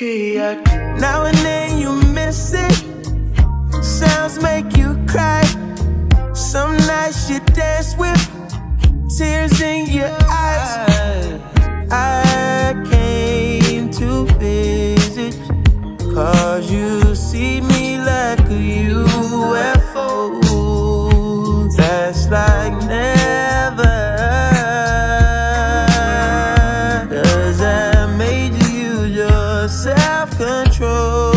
Now and then you miss it. Sounds make you cry. Some nights you dance with tears in your eyes. control.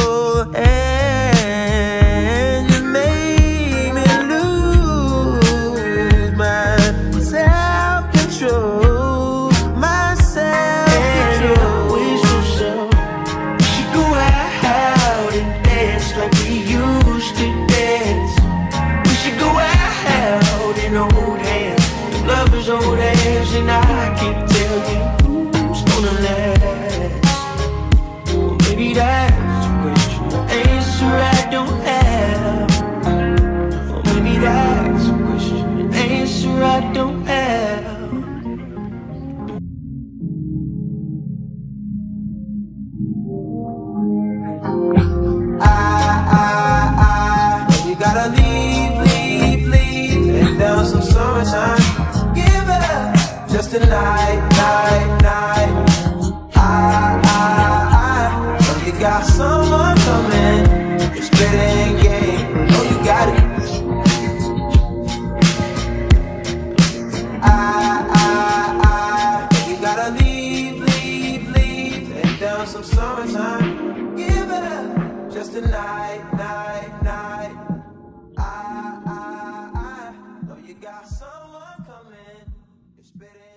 got someone coming. It's better.